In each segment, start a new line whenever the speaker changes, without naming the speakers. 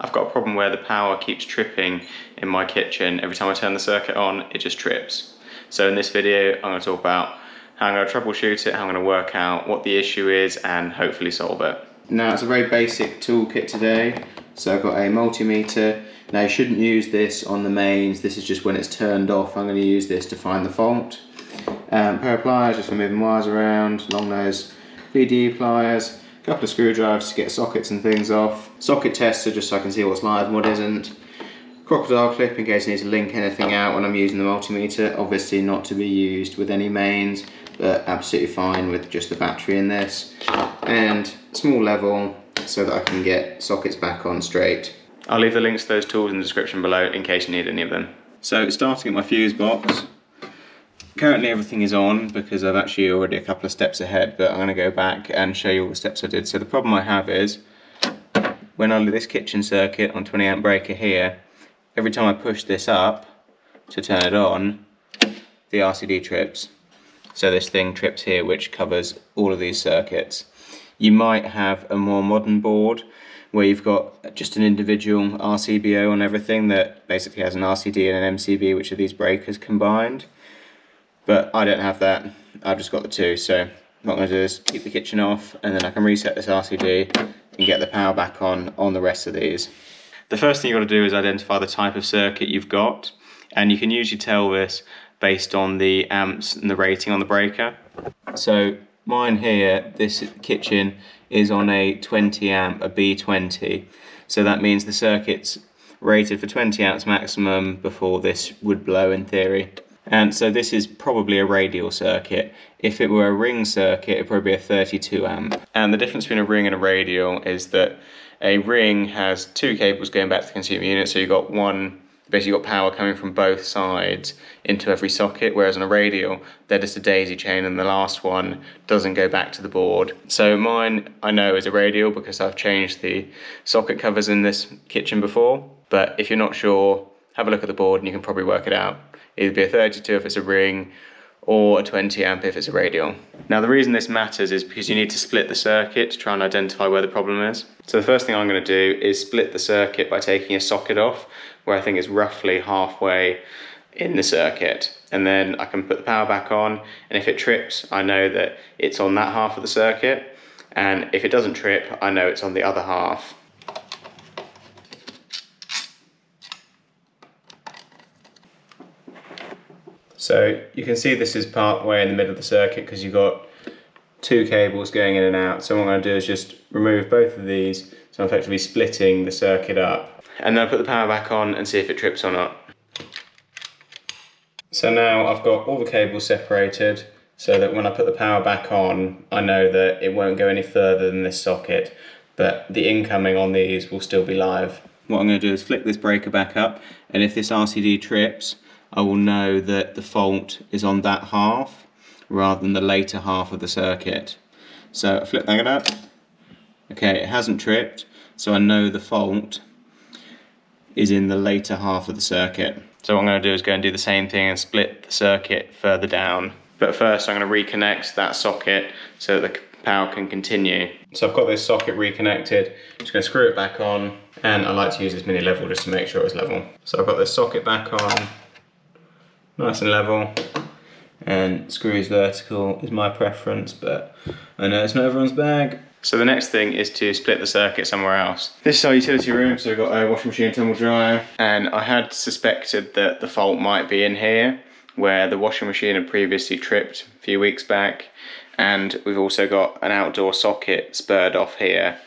I've got a problem where the power keeps tripping in my kitchen. Every time I turn the circuit on, it just trips. So in this video, I'm going to talk about how I'm going to troubleshoot it, how I'm going to work out what the issue is, and hopefully solve it. Now it's a very basic toolkit today. So I've got a multimeter. Now you shouldn't use this on the mains. This is just when it's turned off. I'm going to use this to find the fault. Um, pair of pliers just for moving wires around, long nose VDE pliers, a couple of screwdrivers to get sockets and things off, socket tester just so I can see what's live and what isn't, crocodile clip in case I need to link anything out when I'm using the multimeter, obviously not to be used with any mains, but absolutely fine with just the battery in this, and small level so that I can get sockets back on straight. I'll leave the links to those tools in the description below in case you need any of them. So starting at my fuse box, currently everything is on because I've actually already a couple of steps ahead, but I'm going to go back and show you all the steps I did. So the problem I have is, when I do this kitchen circuit on 20 amp breaker here, every time I push this up to turn it on, the RCD trips. So this thing trips here, which covers all of these circuits. You might have a more modern board where you've got just an individual RCBO on everything that basically has an RCD and an MCB, which are these breakers combined. But I don't have that. I've just got the two. So what I'm going to do is keep the kitchen off and then I can reset this RCD and get the power back on on the rest of these. The first thing you've got to do is identify the type of circuit you've got. And you can usually tell this based on the amps and the rating on the breaker. So mine here, this kitchen is on a 20 amp, a B20. So that means the circuit's rated for 20 amps maximum before this would blow in theory. And so this is probably a radial circuit. If it were a ring circuit, it'd probably be a 32 amp. And the difference between a ring and a radial is that a ring has two cables going back to the consumer unit. So you've got one, basically you've got power coming from both sides into every socket, whereas on a radial, they're just a daisy chain and the last one doesn't go back to the board. So mine, I know is a radial because I've changed the socket covers in this kitchen before. But if you're not sure, have a look at the board and you can probably work it out. It'd be a 32 if it's a ring, or a 20 amp if it's a radial. Now the reason this matters is because you need to split the circuit to try and identify where the problem is. So the first thing I'm going to do is split the circuit by taking a socket off where I think it's roughly halfway in the circuit and then I can put the power back on and if it trips I know that it's on that half of the circuit and if it doesn't trip I know it's on the other half So you can see this is part way in the middle of the circuit because you've got two cables going in and out. So what I'm going to do is just remove both of these. So I'm effectively splitting the circuit up. And then I'll put the power back on and see if it trips or not. So now I've got all the cables separated so that when I put the power back on, I know that it won't go any further than this socket, but the incoming on these will still be live. What I'm going to do is flick this breaker back up, and if this RCD trips, I will know that the fault is on that half rather than the later half of the circuit. So I flip that up. Okay, it hasn't tripped, so I know the fault is in the later half of the circuit. So what I'm going to do is go and do the same thing and split the circuit further down. But first I'm going to reconnect that socket so that the power can continue. So I've got this socket reconnected, just going to screw it back on and I like to use this mini level just to make sure it's level. So I've got this socket back on, nice and level and screws vertical is my preference but I know it's not everyone's bag. So the next thing is to split the circuit somewhere else. This is our utility room, so we've got a washing machine, tumble dryer, and I had suspected that the fault might be in here, where the washing machine had previously tripped a few weeks back, and we've also got an outdoor socket spurred off here,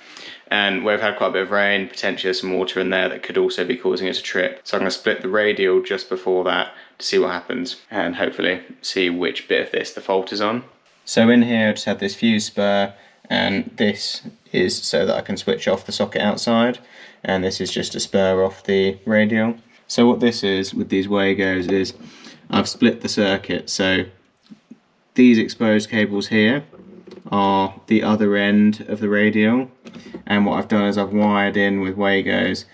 and we've had quite a bit of rain, potentially some water in there that could also be causing it to trip. So I'm going to split the radial just before that to see what happens and hopefully see which bit of this the fault is on. So in here I just have this fuse spur and this is so that I can switch off the socket outside and this is just a spur off the radial. So what this is with these Wagos is I've split the circuit so these exposed cables here are the other end of the radial and what I've done is I've wired in with Wagos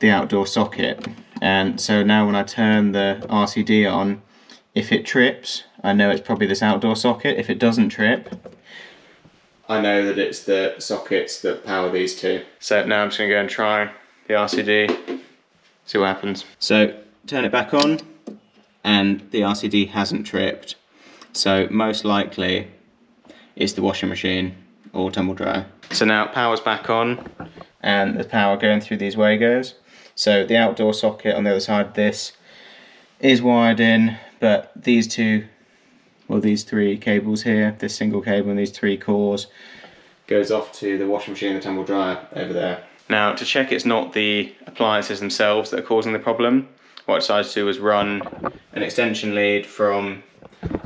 the outdoor socket and so now when I turn the RCD on if it trips I know it's probably this outdoor socket if it doesn't trip I know that it's the sockets that power these two so now I'm just to go and try the RCD, see what happens. So turn it back on and the RCD hasn't tripped. So most likely it's the washing machine or tumble dryer. So now power's back on and the power going through these Wagos. So the outdoor socket on the other side of this is wired in, but these two, well these three cables here, this single cable and these three cores, goes off to the washing machine and the tumble dryer over there. Now to check it's not the appliances themselves that are causing the problem, what I decided to do was run an extension lead from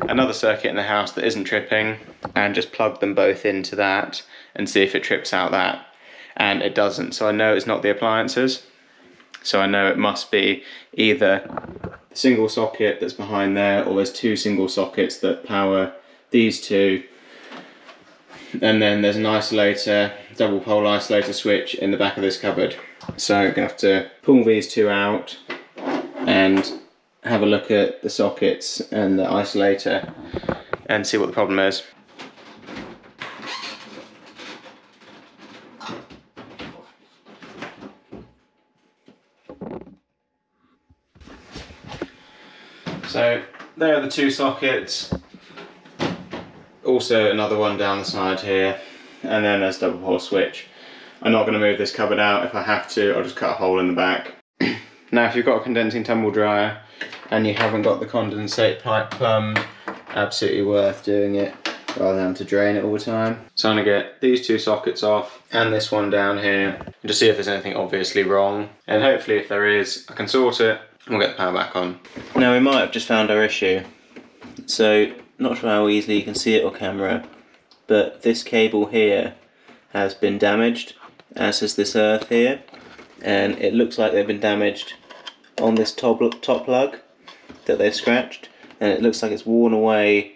another circuit in the house that isn't tripping and just plug them both into that and see if it trips out that. And it doesn't so I know it's not the appliances. So I know it must be either the single socket that's behind there or there's two single sockets that power these two. And then there's an isolator, double pole isolator switch in the back of this cupboard. So I'm gonna have to pull these two out and have a look at the sockets and the isolator and see what the problem is. So there are the two sockets. Also another one down the side here. And then there's double pole switch. I'm not going to move this cupboard out. If I have to, I'll just cut a hole in the back. now if you've got a condensing tumble dryer and you haven't got the condensate pipe plumbed, absolutely worth doing it rather than to drain it all the time. So I'm to get these two sockets off and this one down here and to see if there's anything obviously wrong. And hopefully if there is, I can sort it and we'll get the power back on. Now we might have just found our issue. So not sure how easily you can see it on camera, but this cable here has been damaged, as has this earth here, and it looks like they've been damaged on this top, top lug that they've scratched, and it looks like it's worn away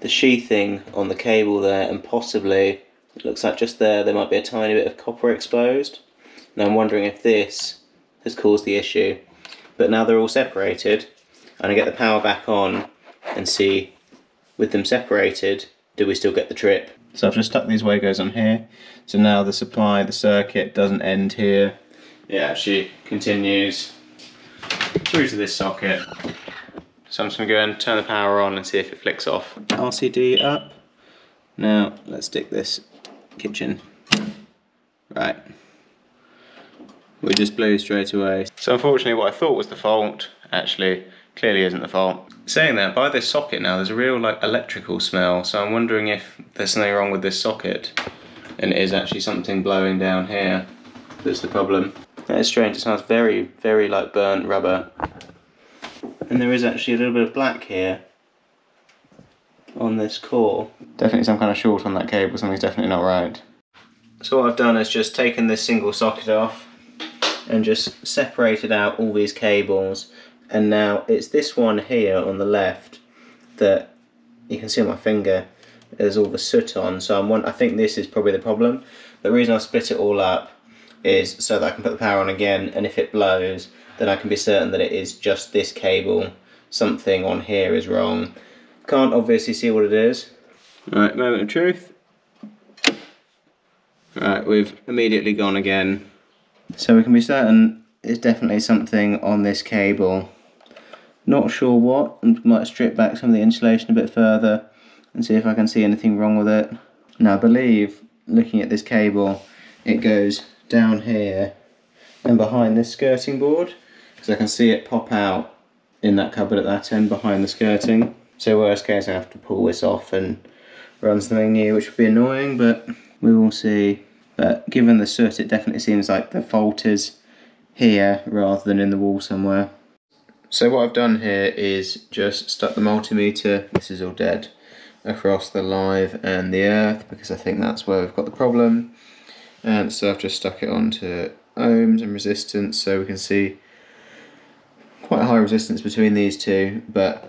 the sheathing on the cable there, and possibly, it looks like just there, there might be a tiny bit of copper exposed. Now I'm wondering if this has caused the issue. But now they're all separated, and to get the power back on and see, with them separated, do we still get the trip? So I've just stuck these Wagos on here. So now the supply, the circuit doesn't end here. It she continues through to this socket. So I'm just going to go and turn the power on and see if it flicks off. RCD up. Now let's stick this kitchen. Right. We just blew straight away. So unfortunately what I thought was the fault actually clearly isn't the fault. Saying that, by this socket now, there's a real like electrical smell, so I'm wondering if there's something wrong with this socket, and it is actually something blowing down here that's the problem. Is strange, it smells very, very like burnt rubber. And there is actually a little bit of black here on this core. Definitely some kind of short on that cable, something's definitely not right. So what I've done is just taken this single socket off and just separated out all these cables and now it's this one here on the left that you can see on my finger there's all the soot on so I'm one, I think this is probably the problem the reason I split it all up is so that I can put the power on again and if it blows then I can be certain that it is just this cable. Something on here is wrong. Can't obviously see what it is. Right moment of truth. Right we've immediately gone again. So we can be certain it's definitely something on this cable. Not sure what, and might strip back some of the insulation a bit further and see if I can see anything wrong with it. Now I believe, looking at this cable, it goes down here and behind this skirting board, because I can see it pop out in that cupboard at that end behind the skirting. So worst case I have to pull this off and run something new, which would be annoying, but we will see. But given the soot, it definitely seems like the fault is here rather than in the wall somewhere. So what I've done here is just stuck the multimeter, this is all dead, across the live and the earth because I think that's where we've got the problem. And so I've just stuck it onto ohms and resistance so we can see quite a high resistance between these two but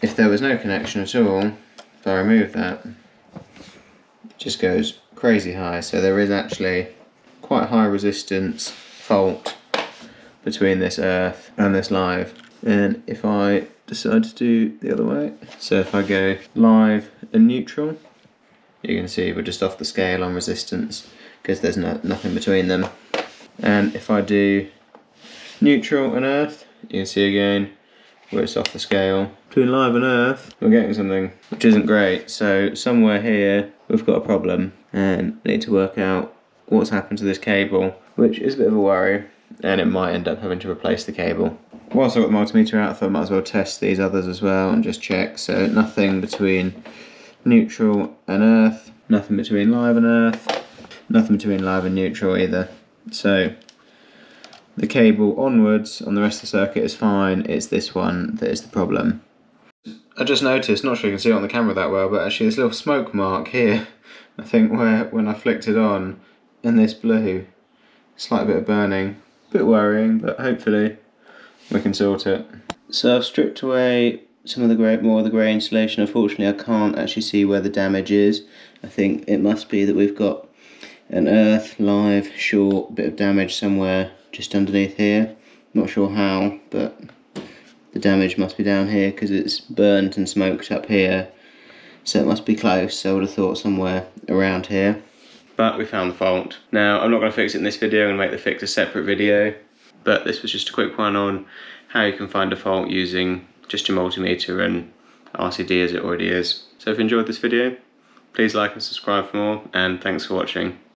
if there was no connection at all, if I remove that, it just goes crazy high. So there is actually quite high resistance fault between this earth and this live and if I decide to do the other way so if I go live and neutral you can see we're just off the scale on resistance because there's no, nothing between them And if I do neutral and earth, you can see again where it's off the scale. Between live and earth, we're getting something which isn't great. So somewhere here, we've got a problem and need to work out what's happened to this cable, which is a bit of a worry and it might end up having to replace the cable. Whilst I've got the multimeter out, I thought I might as well test these others as well and just check. So nothing between neutral and earth, nothing between live and earth, nothing between live and neutral either. So the cable onwards on the rest of the circuit is fine, it's this one that is the problem. I just noticed, not sure you can see it on the camera that well, but actually this little smoke mark here, I think where when I flicked it on, in this blue, slight bit of burning. Bit worrying, but hopefully we can sort it. So I've stripped away some of the grey, more of the grey insulation. Unfortunately, I can't actually see where the damage is. I think it must be that we've got an earth, live, short bit of damage somewhere just underneath here. Not sure how, but the damage must be down here because it's burnt and smoked up here. So it must be close, so I would have thought somewhere around here. But we found the fault. Now, I'm not going to fix it in this video, I'm going to make the fix a separate video. But this was just a quick one on how you can find a fault using just your multimeter and RCD as it already is. So if you enjoyed this video, please like and subscribe for more, and thanks for watching.